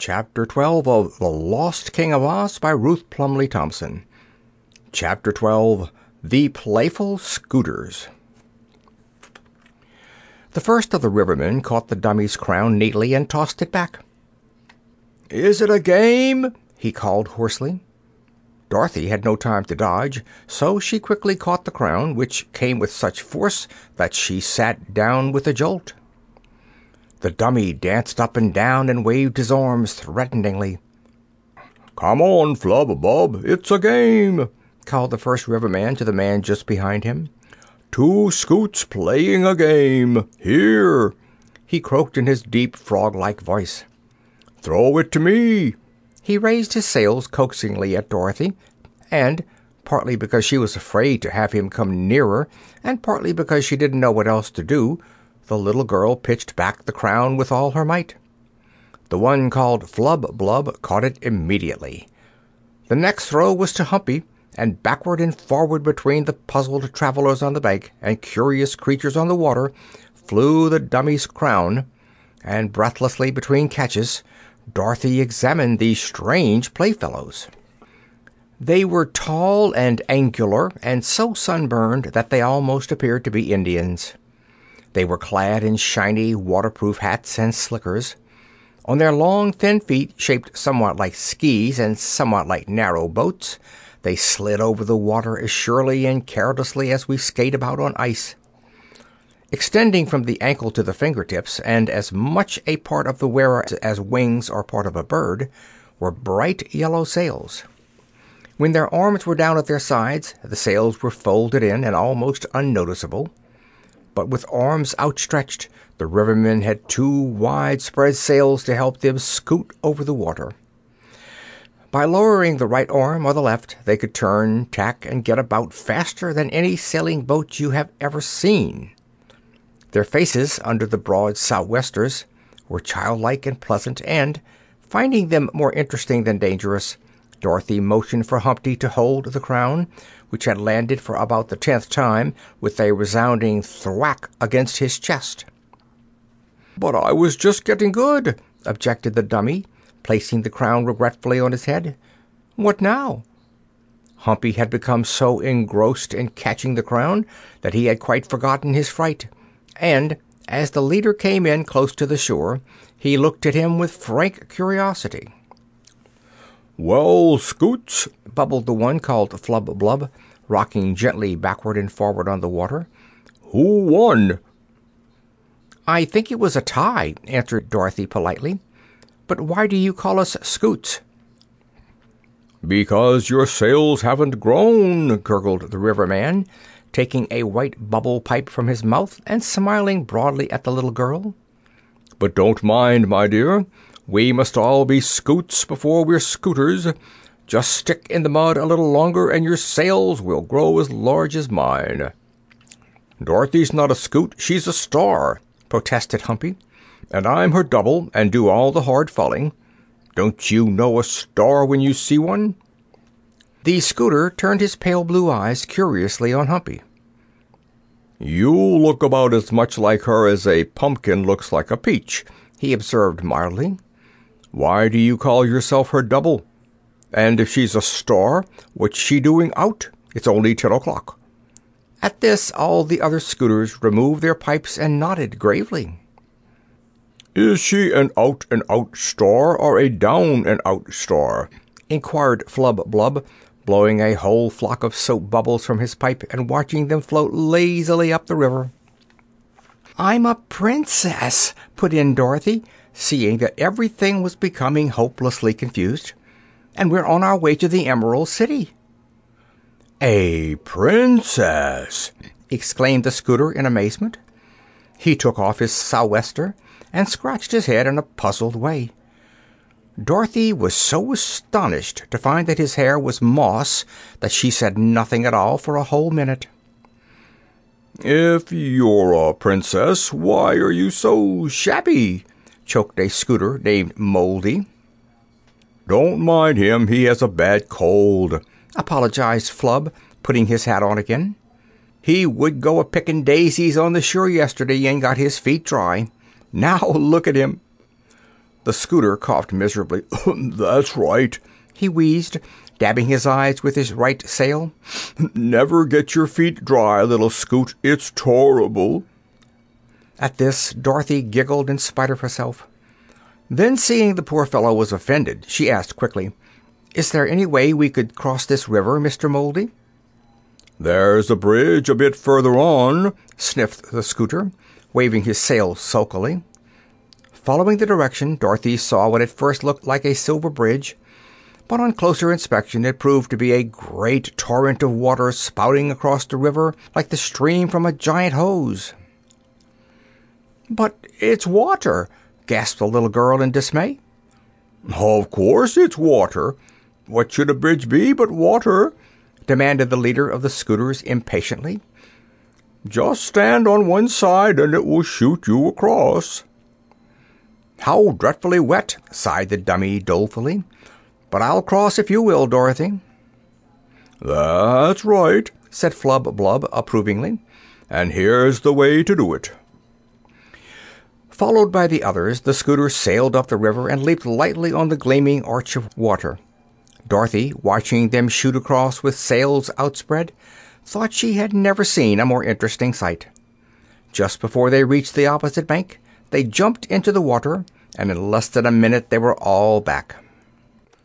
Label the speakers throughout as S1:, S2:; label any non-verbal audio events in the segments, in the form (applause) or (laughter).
S1: Chapter 12 of The Lost King of Oz by Ruth Plumly Thompson. Chapter 12 The Playful Scooters. The first of the Rivermen caught the dummy's crown neatly and tossed it back. "Is it a game?" he called hoarsely. Dorothy had no time to dodge, so she quickly caught the crown, which came with such force that she sat down with a jolt. The dummy danced up and down and waved his arms threateningly. "Come on, Flubadub, it's a game!" called the first Riverman to the man just behind him. "Two Scoots playing a game. Here!" he croaked in his deep, frog like voice. "Throw it to me!" He raised his sails coaxingly at Dorothy, and, partly because she was afraid to have him come nearer and partly because she didn't know what else to do, the little girl pitched back the crown with all her might. The one called Flub Blub caught it immediately. The next throw was to Humpy, and backward and forward between the puzzled travelers on the bank and curious creatures on the water flew the dummy's crown, and breathlessly between catches Dorothy examined these strange playfellows. They were tall and angular, and so sunburned that they almost appeared to be Indians. They were clad in shiny, waterproof hats and slickers. On their long, thin feet, shaped somewhat like skis and somewhat like narrow boats, they slid over the water as surely and carelessly as we skate about on ice. Extending from the ankle to the fingertips, and as much a part of the wearer as wings are part of a bird, were bright yellow sails. When their arms were down at their sides, the sails were folded in and almost unnoticeable. But with arms outstretched, the rivermen had two wide spread sails to help them scoot over the water. By lowering the right arm or the left, they could turn, tack, and get about faster than any sailing boat you have ever seen. Their faces, under the broad sou'westers, were childlike and pleasant, and, finding them more interesting than dangerous, Dorothy motioned for Humpy to hold the crown, which had landed for about the tenth time with a resounding thwack against his chest. "But I was just getting good," objected the dummy, placing the crown regretfully on his head. "What now?" Humpy had become so engrossed in catching the crown that he had quite forgotten his fright and as the leader came in close to the shore he looked at him with frank curiosity. "Well, Scoots," bubbled the one called Flub Blub, rocking gently backward and forward on the water, "who won?" "I think it was a tie," answered Dorothy politely. "But why do you call us Scoots?" "Because your sails haven't grown," gurgled the Riverman taking a white bubble pipe from his mouth and smiling broadly at the little girl. "But don't mind, my dear. We must all be Scoots before we're Scooters. Just stick in the mud a little longer and your sails will grow as large as mine." "Dorothy's not a Scoot, she's a Star," protested Humpy, "and I'm her double and do all the hard falling. Don't you know a star when you see one?" The scooter turned his pale blue eyes curiously on Humpy. "You look about as much like her as a pumpkin looks like a peach," he observed mildly. "Why do you call yourself her double? And if she's a star, what's she doing out? It's only ten o'clock." At this all the other scooters removed their pipes and nodded gravely. "Is she an out and out star or a down and out star?" inquired Flub Blub, blowing a whole flock of soap bubbles from his pipe and watching them float lazily up the river. "I'm a princess," put in Dorothy, seeing that everything was becoming hopelessly confused, "and we're on our way to the Emerald City." "A princess!" exclaimed the scooter in amazement. He took off his sou'wester and scratched his head in a puzzled way. Dorothy was so astonished to find that his hair was moss that she said nothing at all for a whole minute. "If you're a princess, why are you so shabby?" Choked a scooter named Moldy. "Don't mind him, he has a bad cold," apologized Flub, putting his hat on again. "He would go a picking daisies on the shore yesterday and got his feet dry. Now (laughs) look at him!" The scooter coughed miserably. (laughs) "That's right," he wheezed, dabbing his eyes with his right sail. (laughs) "Never get your feet dry, little Scoot. It's torrible." At this Dorothy giggled in spite of herself. Then, seeing the poor fellow was offended, she asked quickly, "Is there any way we could cross this river, Mr. Moldy?" "There's a bridge a bit further on," sniffed the scooter, waving his sail sulkily. Following the direction, Dorothy saw what at first looked like a silver bridge, but on closer inspection it proved to be a great torrent of water spouting across the river like the stream from a giant hose. "But it's water!" gasped the little girl in dismay. "Of course it's water. What should a bridge be but water?" demanded the leader of the scooters impatiently. "Just stand on one side and it will shoot you across." "How dreadfully wet!" sighed the dummy dolefully. "But I'll cross if you will, Dorothy." "That's right," said Flub Blub, approvingly. "And here's the way to do it. Followed by the others, the scooter sailed up the river and leaped lightly on the gleaming arch of water. Dorothy, watching them shoot across with sails outspread, thought she had never seen a more interesting sight. Just before they reached the opposite bank, they jumped into the water, and in less than a minute they were all back.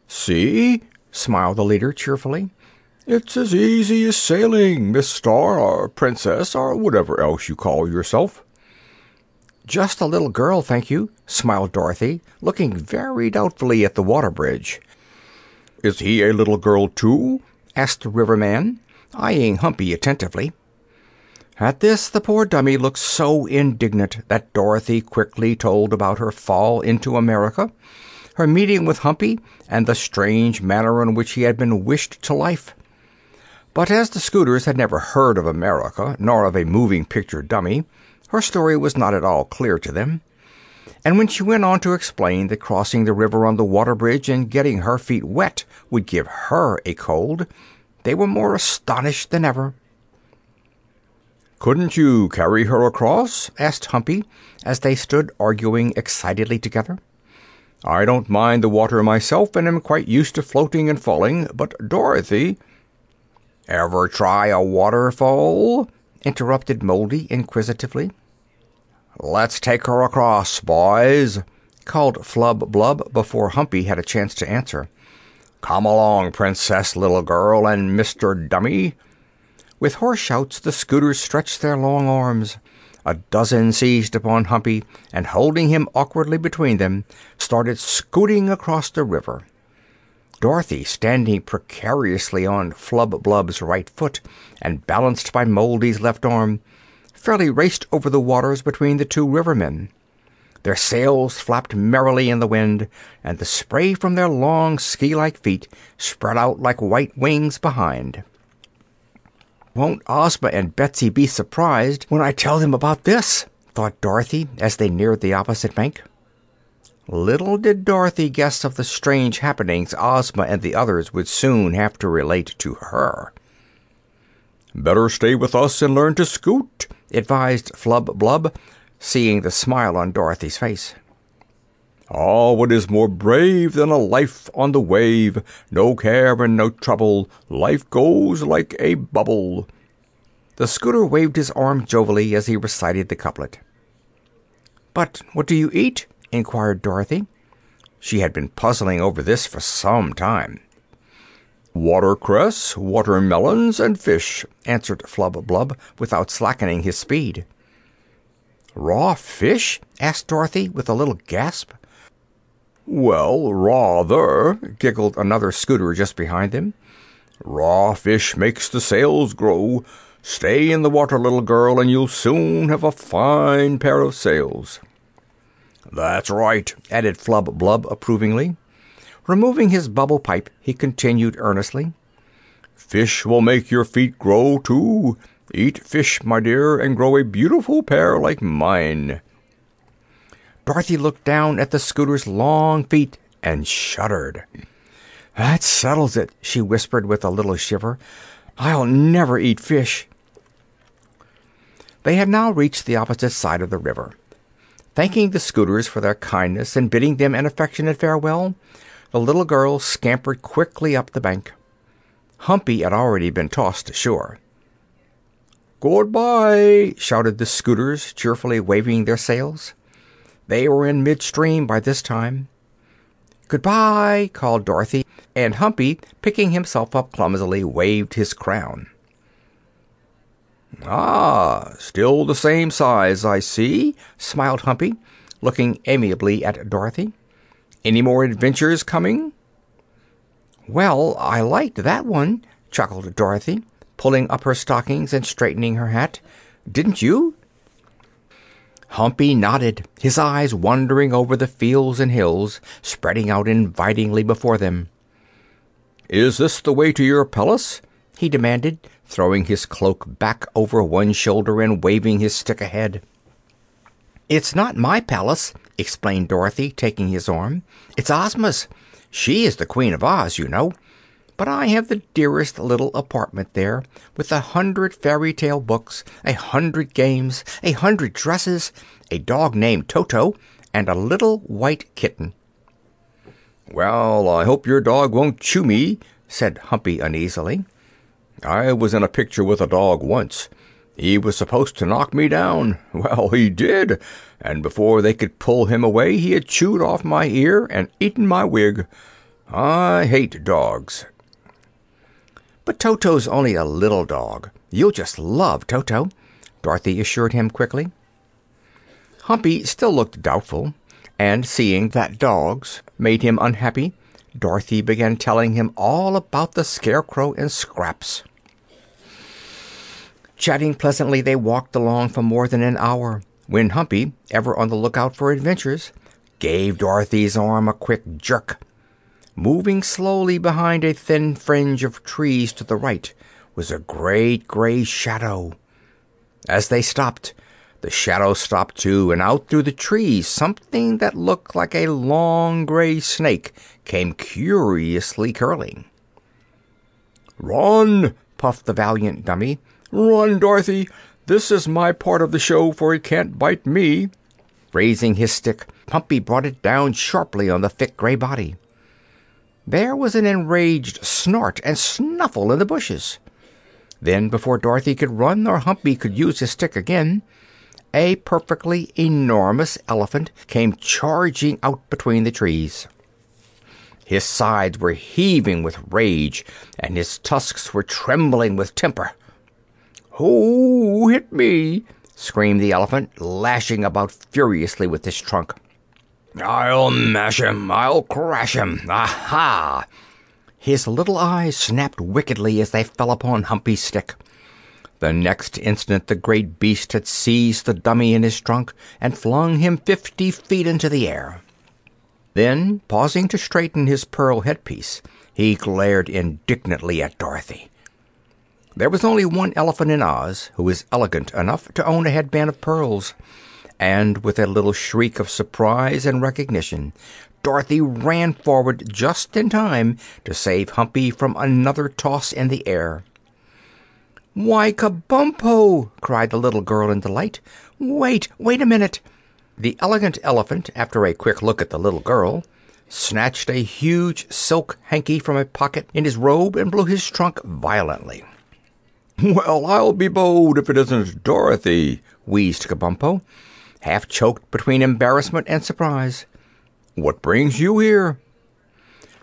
S1: "See?" smiled the leader cheerfully. "It's as easy as sailing, Miss Star, or Princess, or whatever else you call yourself." "Just a little girl, thank you," smiled Dorothy, looking very doubtfully at the water bridge. "Is he a little girl, too?" asked the Riverman, eyeing Humpy attentively. At this the poor dummy looked so indignant that Dorothy quickly told about her fall into America, her meeting with Humpy, and the strange manner in which he had been wished to life. But as the Scooters had never heard of America, nor of a moving picture dummy, her story was not at all clear to them, and when she went on to explain that crossing the river on the water bridge and getting her feet wet would give her a cold, they were more astonished than ever. "Couldn't you carry her across?" asked Humpy, as they stood arguing excitedly together. "I don't mind the water myself, and am quite used to floating and falling, but Dorothy "Ever try a waterfall?" interrupted Moldy inquisitively. "Let's take her across, boys," called Flub Blub before Humpy had a chance to answer. "Come along, Princess, little girl, and Mr. Dummy." With hoarse shouts the Scooters stretched their long arms. A dozen seized upon Humpy and, holding him awkwardly between them, started scooting across the river. Dorothy, standing precariously on Flub Blub's right foot and balanced by Moldy's left arm, fairly raced over the waters between the two rivermen. Their sails flapped merrily in the wind, and the spray from their long ski like feet spread out like white wings behind. "Won't Ozma and Betsy be surprised when I tell them about this?" thought Dorothy, as they neared the opposite bank. Little did Dorothy guess of the strange happenings Ozma and the others would soon have to relate to her. "Better stay with us and learn to scoot," advised Flub Blub, seeing the smile on Dorothy's face. "Ah, what is more brave than a life on the wave? No care and no trouble, life goes like a bubble." The scooter waved his arm jovially as he recited the couplet. "But what do you eat?" inquired Dorothy. She had been puzzling over this for some time. "Watercress, watermelons, and fish," answered Flub Blub, without slackening his speed. "Raw fish?" asked Dorothy, with a little gasp. "Well, rather," giggled another scooter just behind them. "Raw fish makes the sails grow. Stay in the water, little girl, and you'll soon have a fine pair of sails." "That's right," added Flub Blub, approvingly. Removing his bubble pipe, he continued earnestly: "Fish will make your feet grow, too. Eat fish, my dear, and grow a beautiful pair like mine." Dorothy looked down at the scooter's long feet and shuddered. "That settles it," she whispered with a little shiver. "I'll never eat fish." They had now reached the opposite side of the river. Thanking the Scooters for their kindness and bidding them an affectionate farewell, the little girl scampered quickly up the bank. Humpy had already been tossed ashore. "Goodbye!" shouted the Scooters, cheerfully waving their sails. They were in midstream by this time. "Goodbye!" called Dorothy, and Humpy, picking himself up clumsily, waved his crown. "Ah, still the same size, I see," smiled Humpy, looking amiably at Dorothy. "Any more adventures coming?" "Well, I liked that one," chuckled Dorothy, pulling up her stockings and straightening her hat. "Didn't you?" Humpy nodded, his eyes wandering over the fields and hills spreading out invitingly before them. "Is this the way to your palace?" he demanded, throwing his cloak back over one shoulder and waving his stick ahead. "It's not my palace," explained Dorothy, taking his arm. "It's Ozma's. She is the Queen of Oz, you know. But I have the dearest little apartment there, with a hundred fairy tale books, a hundred games, a hundred dresses, a dog named Toto, and a little white kitten." "Well, I hope your dog won't chew me," said Humpy uneasily. "I was in a picture with a dog once. He was supposed to knock me down. (laughs) Well, he did, and before they could pull him away he had chewed off my ear and eaten my wig. I hate dogs." "But Toto's only a little dog. You'll just love Toto," Dorothy assured him quickly. Humpy still looked doubtful, and seeing that dogs made him unhappy, Dorothy began telling him all about the Scarecrow and Scraps. Chatting pleasantly, they walked along for more than an hour, when Humpy, ever on the lookout for adventures, gave Dorothy's arm a quick jerk. Moving slowly behind a thin fringe of trees to the right was a great gray shadow. As they stopped, the shadow stopped too, and out through the trees something that looked like a long gray snake came curiously curling. "Run!" puffed the valiant dummy. "Run, Dorothy! This is my part of the show, for it can't bite me." Raising his stick, Humpy brought it down sharply on the thick gray body. There was an enraged snort and snuffle in the bushes. Then, before Dorothy could run or Humpy could use his stick again, a perfectly enormous elephant came charging out between the trees. His sides were heaving with rage and his tusks were trembling with temper. "Who hit me?" screamed the elephant, lashing about furiously with his trunk. "I'll mash him! I'll crash him! Aha!" His little eyes snapped wickedly as they fell upon Humpy's stick. The next instant the great beast had seized the dummy in his trunk and flung him fifty feet into the air. Then, pausing to straighten his pearl headpiece, he glared indignantly at Dorothy. There was only one elephant in Oz who was elegant enough to own a headband of pearls and with a little shriek of surprise and recognition Dorothy ran forward just in time to save Humpy from another toss in the air. "Why, Kabumpo!" cried the little girl in delight. "Wait, wait a minute!" The Elegant Elephant, after a quick look at the little girl, snatched a huge silk hanky from a pocket in his robe and blew his trunk violently. "Well, I'll be bold if it isn't Dorothy!" wheezed Kabumpo half choked between embarrassment and surprise. "What brings you here?"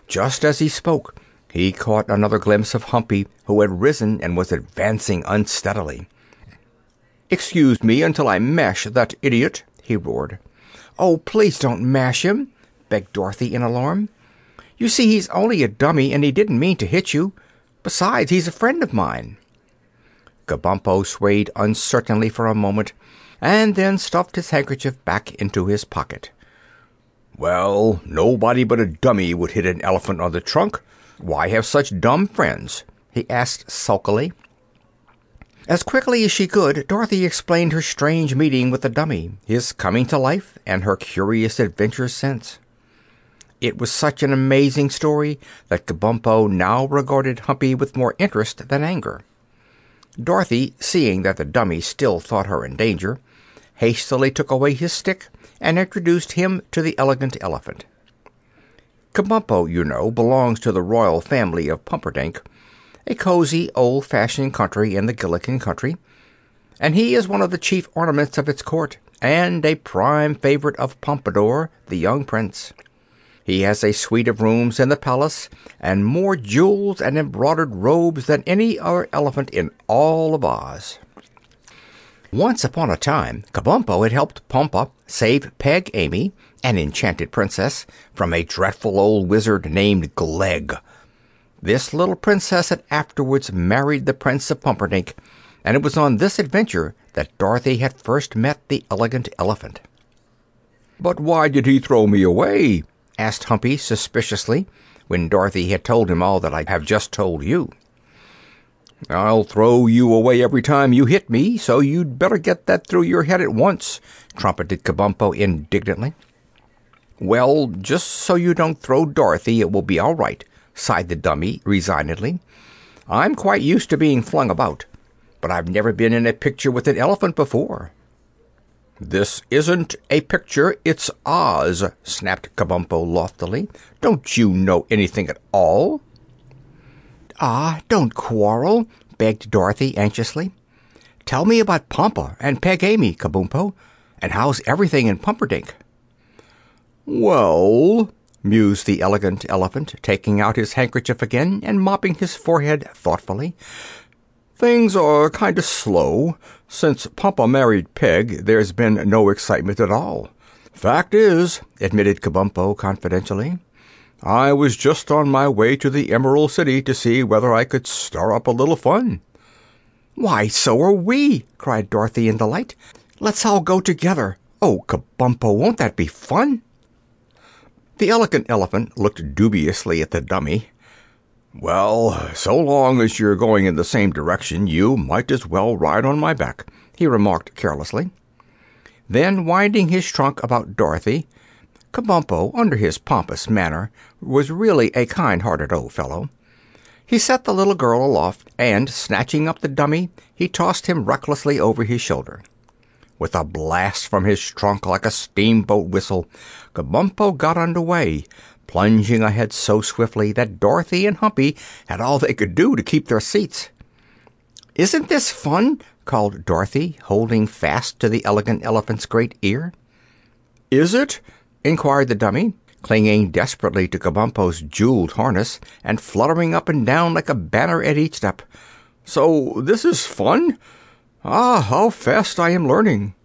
S1: Just as he spoke he caught another glimpse of Humpy, who had risen and was advancing unsteadily. "Excuse me until I mash that idiot!" he roared. "Oh, please don't mash him!" begged Dorothy in alarm. "You see, he's only a dummy, and he didn't mean to hit you. Besides, he's a friend of mine." Kabumpo swayed uncertainly for a moment and then stuffed his handkerchief back into his pocket. "Well, nobody but a dummy would hit an elephant on the trunk. Why have such dumb friends?" he asked sulkily. As quickly as she could, Dorothy explained her strange meeting with the dummy, his coming to life, and her curious adventures since. It was such an amazing story that Kabumpo now regarded Humpy with more interest than anger. Dorothy, seeing that the dummy still thought her in danger, hastily took away his stick and introduced him to the Elegant Elephant. Kabumpo, you know, belongs to the royal family of Pumperdink, a cozy, old fashioned country in the Gillikin country, and he is one of the chief ornaments of its court, and a prime favorite of Pompadore, the young prince. He has a suite of rooms in the palace, and more jewels and embroidered robes than any other elephant in all of Oz. Once upon a time Kabumpo had helped Pompa save Peg Amy, an enchanted princess, from a dreadful old wizard named Glegg. This little princess had afterwards married the Prince of Pumperdink, and it was on this adventure that Dorothy had first met the Elegant Elephant. "But why did he throw me away?" Asked Humpy suspiciously, when Dorothy had told him all that I have just told you. "I'll throw you away every time you hit me, so you'd better get that through your head at once," trumpeted Kabumpo indignantly. "Well, just so you don't throw Dorothy it will be all right," sighed the dummy resignedly. "I'm quite used to being flung about, but I've never been in a picture with an elephant before." "This isn't a picture, it's Oz," snapped Kabumpo loftily. "Don't you know anything at all?" "Ah, don't quarrel," begged Dorothy anxiously. "Tell me about Pompa and Peg Amy, Kabumpo, and how's everything in Pumperdink?" "Well," mused the Elegant Elephant, taking out his handkerchief again and mopping his forehead thoughtfully, "things are kind of slow. Since Pompa married Peg there's been no excitement at all. Fact is," admitted Kabumpo confidentially, "I was just on my way to the Emerald City to see whether I could stir up a little fun." "Why, so are we!" cried Dorothy in delight. "Let's all go together. Oh, Kabumpo, won't that be fun?" The Elegant Elephant looked dubiously at the dummy. "Well, so long as you're going in the same direction you might as well ride on my back," he remarked carelessly. Then, winding his trunk about Dorothy Kabumpo, under his pompous manner, was really a kind hearted old fellow he set the little girl aloft, and, snatching up the dummy, he tossed him recklessly over his shoulder. With a blast from his trunk like a steamboat whistle, Kabumpo got under way plunging ahead so swiftly that Dorothy and Humpy had all they could do to keep their seats. "Isn't this fun?" Called Dorothy, holding fast to the Elegant Elephant's great ear. "Is it?" inquired the dummy, clinging desperately to Kabumpo's jeweled harness and fluttering up and down like a banner at each step. "So this is fun? Ah, how fast I am learning!"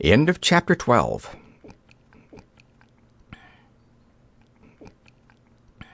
S1: End of Chapter 12